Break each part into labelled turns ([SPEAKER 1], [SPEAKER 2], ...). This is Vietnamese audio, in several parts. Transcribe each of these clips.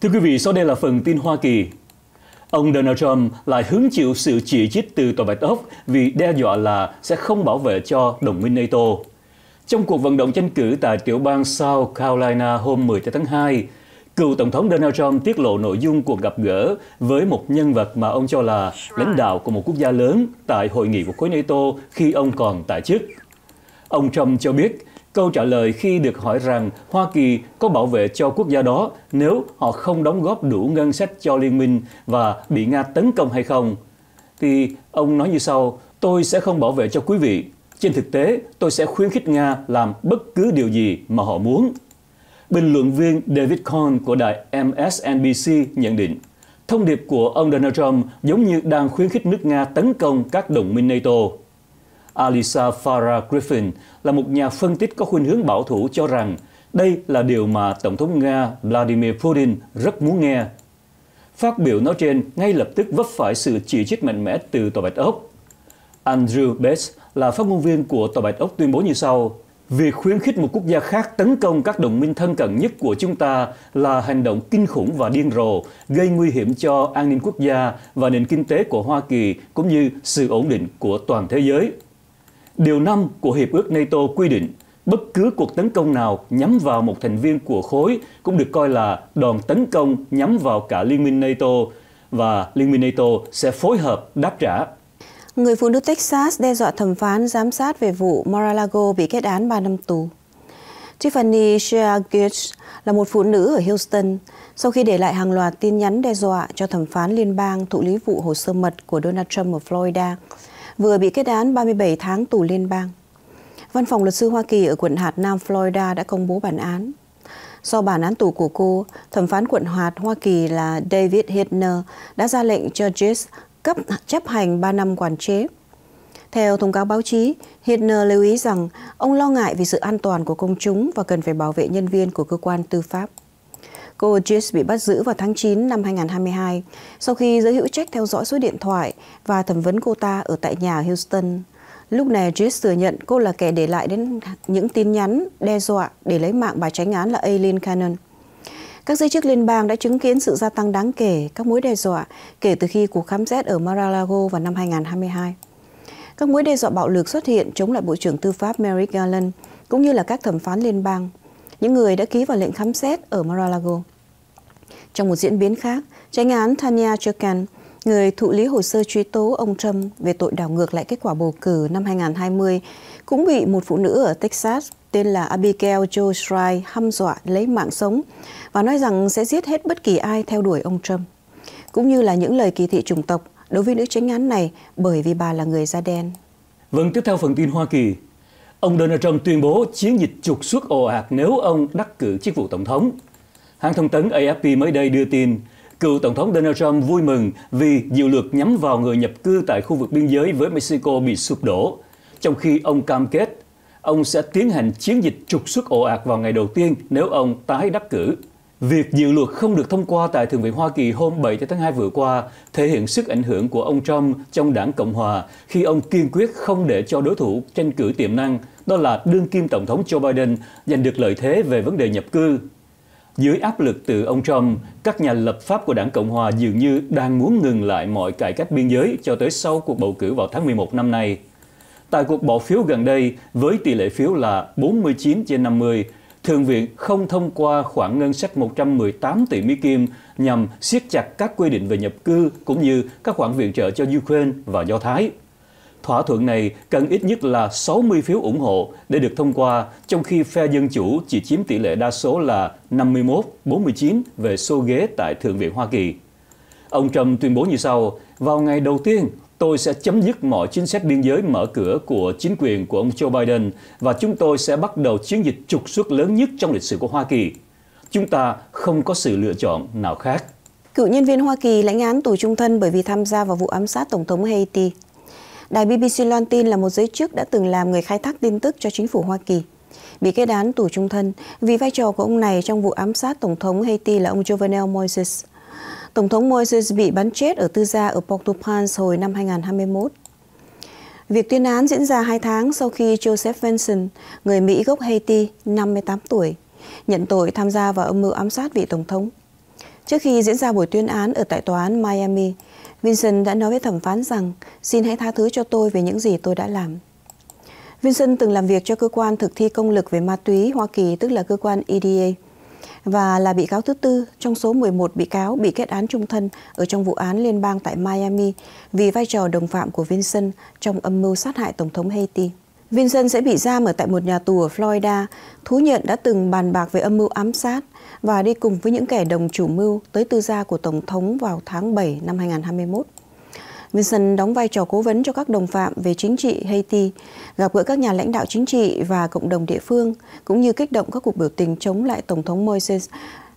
[SPEAKER 1] Thưa quý vị, sau đây là phần tin Hoa Kỳ. Ông Donald Trump lại hứng chịu sự chỉ trích từ Tòa Bạch Ốc vì đe dọa là sẽ không bảo vệ cho đồng minh NATO. Trong cuộc vận động tranh cử tại tiểu bang South Carolina hôm 10 tháng 2, cựu Tổng thống Donald Trump tiết lộ nội dung cuộc gặp gỡ với một nhân vật mà ông cho là lãnh đạo của một quốc gia lớn tại hội nghị của khối NATO khi ông còn tại chức. Ông Trump cho biết câu trả lời khi được hỏi rằng Hoa Kỳ có bảo vệ cho quốc gia đó nếu họ không đóng góp đủ ngân sách cho liên minh và bị Nga tấn công hay không. Thì ông nói như sau, tôi sẽ không bảo vệ cho quý vị. Trên thực tế, tôi sẽ khuyến khích Nga làm bất cứ điều gì mà họ muốn. Bình luận viên David Cohn của đài MSNBC nhận định, thông điệp của ông Donald Trump giống như đang khuyến khích nước Nga tấn công các đồng minh NATO. Alisa Farah Griffin là một nhà phân tích có khuynh hướng bảo thủ cho rằng đây là điều mà Tổng thống Nga Vladimir Putin rất muốn nghe. Phát biểu nói trên ngay lập tức vấp phải sự chỉ trích mạnh mẽ từ Tòa Bạch Ốc. Andrew Bates là phát ngôn viên của Tòa Bạch Ốc tuyên bố như sau. Việc khuyến khích một quốc gia khác tấn công các đồng minh thân cận nhất của chúng ta là hành động kinh khủng và điên rồ, gây nguy hiểm cho an ninh quốc gia và nền kinh tế của Hoa Kỳ cũng như sự ổn định của toàn thế giới. Điều 5 của Hiệp ước NATO quy định, bất cứ cuộc tấn công nào nhắm vào một thành viên của khối cũng được coi là đòn tấn công nhắm vào cả Liên minh NATO và Liên minh NATO sẽ phối hợp đáp trả.
[SPEAKER 2] Người phụ nữ Texas đe dọa thẩm phán giám sát về vụ Mar-a-Lago bị kết án 3 năm tù. Tiffany Shea Gates là một phụ nữ ở Houston sau khi để lại hàng loạt tin nhắn đe dọa cho thẩm phán liên bang thụ lý vụ hồ sơ mật của Donald Trump ở Florida vừa bị kết án 37 tháng tù liên bang. Văn phòng luật sư Hoa Kỳ ở quận hạt Nam Florida đã công bố bản án. Sau bản án tù của cô, thẩm phán quận hạt Hoa Kỳ là David Hittner đã ra lệnh cho Jess cấp chấp hành 3 năm quản chế. Theo thông cáo báo chí, Hittner lưu ý rằng ông lo ngại vì sự an toàn của công chúng và cần phải bảo vệ nhân viên của cơ quan tư pháp. Cô Jis bị bắt giữ vào tháng 9 năm 2022 sau khi giới hữu trách theo dõi số điện thoại và thẩm vấn cô ta ở tại nhà Houston. Lúc này Jis thừa nhận cô là kẻ để lại đến những tin nhắn đe dọa để lấy mạng bà tránh án là Aileen Cannon. Các giới chức liên bang đã chứng kiến sự gia tăng đáng kể các mối đe dọa kể từ khi cuộc khám xét ở Mar-a-Lago vào năm 2022. Các mối đe dọa bạo lực xuất hiện, chống lại Bộ trưởng Tư pháp Merrick Garland, cũng như là các thẩm phán liên bang những người đã ký vào lệnh khám xét ở Mar-a-Lago. Trong một diễn biến khác, tranh án Tanya Churkan, người thụ lý hồ sơ truy tố ông Trump về tội đảo ngược lại kết quả bầu cử năm 2020, cũng bị một phụ nữ ở Texas tên là Abigail Joe Schreier hăm dọa lấy mạng sống và nói rằng sẽ giết hết bất kỳ ai theo đuổi ông Trump. Cũng như là những lời kỳ thị chủng tộc đối với nữ tranh án này bởi vì bà là người da đen.
[SPEAKER 1] Vâng, tiếp theo phần tin Hoa Kỳ. Ông Donald Trump tuyên bố chiến dịch trục xuất ồ ạt nếu ông đắc cử chức vụ tổng thống. Hãng thông tấn AFP mới đây đưa tin, cựu Tổng thống Donald Trump vui mừng vì dự luật nhắm vào người nhập cư tại khu vực biên giới với Mexico bị sụp đổ, trong khi ông cam kết ông sẽ tiến hành chiến dịch trục xuất ồ ạt vào ngày đầu tiên nếu ông tái đắc cử. Việc dự luật không được thông qua tại Thượng viện Hoa Kỳ hôm 7 tháng 2 vừa qua thể hiện sức ảnh hưởng của ông Trump trong đảng Cộng Hòa khi ông kiên quyết không để cho đối thủ tranh cử tiềm năng, đó là đương kim Tổng thống Joe Biden, giành được lợi thế về vấn đề nhập cư. Dưới áp lực từ ông Trump, các nhà lập pháp của đảng Cộng Hòa dường như đang muốn ngừng lại mọi cải cách biên giới cho tới sau cuộc bầu cử vào tháng 11 năm nay. Tại cuộc bỏ phiếu gần đây, với tỷ lệ phiếu là 49 trên 50, Thượng viện không thông qua khoản ngân sách 118 tỷ Mỹ Kim nhằm siết chặt các quy định về nhập cư cũng như các khoản viện trợ cho Ukraine và Do Thái. Thỏa thuận này cần ít nhất là 60 phiếu ủng hộ để được thông qua, trong khi phe Dân Chủ chỉ chiếm tỷ lệ đa số là 51-49 về số ghế tại Thượng viện Hoa Kỳ. Ông Trump tuyên bố như sau, vào ngày đầu tiên, tôi sẽ chấm dứt mọi chính sách biên giới mở cửa của chính quyền của ông Joe Biden và chúng tôi sẽ bắt đầu chiến dịch trục xuất lớn nhất trong lịch sử của Hoa Kỳ. Chúng ta không có sự lựa chọn nào khác.
[SPEAKER 2] Cựu nhân viên Hoa Kỳ lãnh án tù trung thân bởi vì tham gia vào vụ ám sát Tổng thống Haiti. Đài BBC loan tin là một giới chức đã từng làm người khai thác tin tức cho chính phủ Hoa Kỳ. Bị kết án tù trung thân vì vai trò của ông này trong vụ ám sát Tổng thống Haiti là ông Jovenel Moises. Tổng thống Moises bị bắn chết ở tư gia ở Port-au-Prince hồi năm 2021. Việc tuyên án diễn ra hai tháng sau khi Joseph Vincent, người Mỹ gốc Haiti, 58 tuổi, nhận tội tham gia vào âm mưu ám sát vị Tổng thống. Trước khi diễn ra buổi tuyên án ở tại tòa án Miami, Vincent đã nói với thẩm phán rằng xin hãy tha thứ cho tôi về những gì tôi đã làm. Vincent từng làm việc cho cơ quan thực thi công lực về ma túy Hoa Kỳ, tức là cơ quan EDA, và là bị cáo thứ tư trong số 11 bị cáo bị kết án trung thân ở trong vụ án liên bang tại Miami vì vai trò đồng phạm của Vincent trong âm mưu sát hại Tổng thống Haiti. Vincent sẽ bị giam ở tại một nhà tù ở Florida, thú nhận đã từng bàn bạc về âm mưu ám sát và đi cùng với những kẻ đồng chủ mưu tới tư gia của Tổng thống vào tháng 7 năm 2021. Vincent đóng vai trò cố vấn cho các đồng phạm về chính trị Haiti, gặp gỡ các nhà lãnh đạo chính trị và cộng đồng địa phương, cũng như kích động các cuộc biểu tình chống lại Tổng thống Moises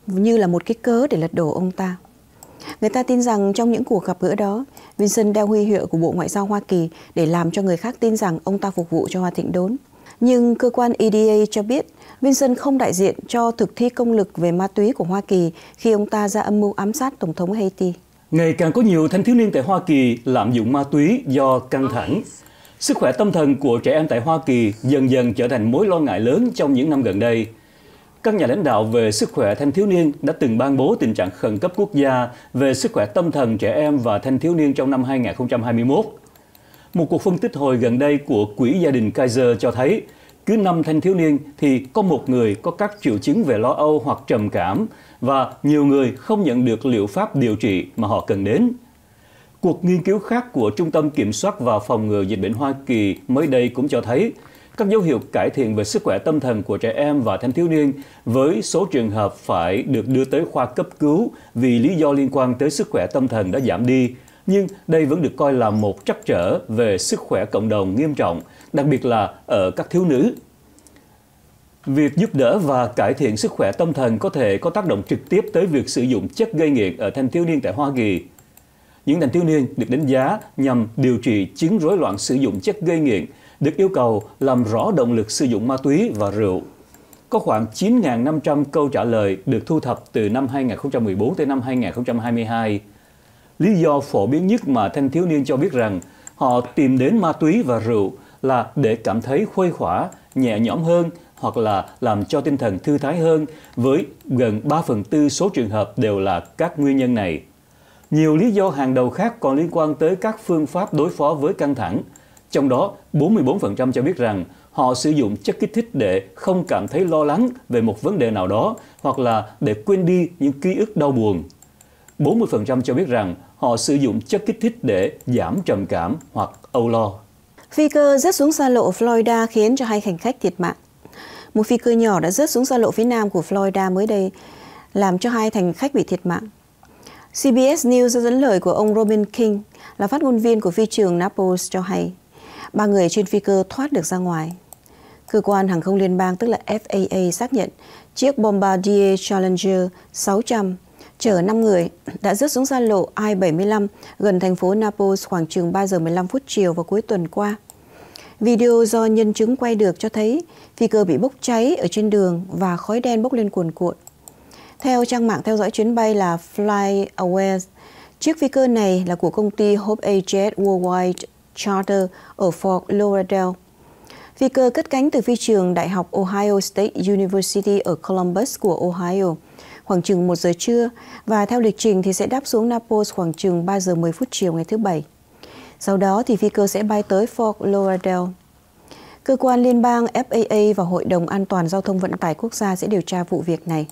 [SPEAKER 2] như là một cái cớ để lật đổ ông ta. Người ta tin rằng trong những cuộc gặp gỡ đó, Vincent đeo huy hiệu của Bộ Ngoại giao Hoa Kỳ để làm cho người khác tin rằng ông ta phục vụ cho Hoa Thịnh Đốn. Nhưng cơ quan EDA cho biết Vincent không đại diện cho thực thi công lực về ma túy của Hoa Kỳ khi ông ta ra âm mưu ám sát Tổng thống Haiti.
[SPEAKER 1] Ngày càng có nhiều thanh thiếu niên tại Hoa Kỳ lạm dụng ma túy do căng thẳng. Sức khỏe tâm thần của trẻ em tại Hoa Kỳ dần dần trở thành mối lo ngại lớn trong những năm gần đây. Các nhà lãnh đạo về sức khỏe thanh thiếu niên đã từng ban bố tình trạng khẩn cấp quốc gia về sức khỏe tâm thần trẻ em và thanh thiếu niên trong năm 2021. Một cuộc phân tích hồi gần đây của Quỹ Gia đình Kaiser cho thấy cứ năm thanh thiếu niên thì có một người có các triệu chứng về lo âu hoặc trầm cảm và nhiều người không nhận được liệu pháp điều trị mà họ cần đến. Cuộc nghiên cứu khác của Trung tâm Kiểm soát và Phòng ngừa Dịch bệnh Hoa Kỳ mới đây cũng cho thấy các dấu hiệu cải thiện về sức khỏe tâm thần của trẻ em và thanh thiếu niên với số trường hợp phải được đưa tới khoa cấp cứu vì lý do liên quan tới sức khỏe tâm thần đã giảm đi. Nhưng đây vẫn được coi là một trắc trở về sức khỏe cộng đồng nghiêm trọng, đặc biệt là ở các thiếu nữ. Việc giúp đỡ và cải thiện sức khỏe tâm thần có thể có tác động trực tiếp tới việc sử dụng chất gây nghiện ở thanh thiếu niên tại Hoa Kỳ. Những thanh thiếu niên được đánh giá nhằm điều trị chứng rối loạn sử dụng chất gây nghiện được yêu cầu làm rõ động lực sử dụng ma túy và rượu. Có khoảng 9.500 câu trả lời được thu thập từ năm 2014 tới năm 2022. Lý do phổ biến nhất mà thanh thiếu niên cho biết rằng họ tìm đến ma túy và rượu là để cảm thấy khuây khỏa, nhẹ nhõm hơn hoặc là làm cho tinh thần thư thái hơn với gần 3 phần tư số trường hợp đều là các nguyên nhân này. Nhiều lý do hàng đầu khác còn liên quan tới các phương pháp đối phó với căng thẳng. Trong đó, 44% cho biết rằng họ sử dụng chất kích thích để không cảm thấy lo lắng về một vấn đề nào đó hoặc là để quên đi những ký ức đau buồn. 40% cho biết rằng họ sử dụng chất kích thích để giảm trầm cảm hoặc âu lo.
[SPEAKER 2] Phi cơ rớt xuống xa lộ Florida khiến cho hai hành khách thiệt mạng. Một phi cơ nhỏ đã rớt xuống xa lộ phía nam của Florida mới đây, làm cho hai hành khách bị thiệt mạng. CBS News dẫn lời của ông Robin King là phát ngôn viên của phi trường Naples cho hay ba người trên phi cơ thoát được ra ngoài. Cơ quan hàng không liên bang tức là FAA xác nhận chiếc Bombardier Challenger 600 chở 5 người đã rớt xuống xa lộ I-75 gần thành phố Naples khoảng chừng 3 giờ 15 phút chiều vào cuối tuần qua. Video do nhân chứng quay được cho thấy phi cơ bị bốc cháy ở trên đường và khói đen bốc lên cuồn cuộn. Theo trang mạng theo dõi chuyến bay là FlyAware, chiếc phi cơ này là của công ty Hope Ajet Worldwide Charter ở Fort Lauderdale. Phi cơ cất cánh từ phi trường Đại học Ohio State University ở Columbus của Ohio khoảng chừng 1 giờ trưa, và theo lịch trình thì sẽ đáp xuống Naples khoảng chừng 3 giờ 10 phút chiều ngày thứ Bảy. Sau đó thì phi cơ sẽ bay tới Fort Lauderdale. Cơ quan liên bang FAA và Hội đồng An toàn Giao thông Vận tải Quốc gia sẽ điều tra vụ việc này.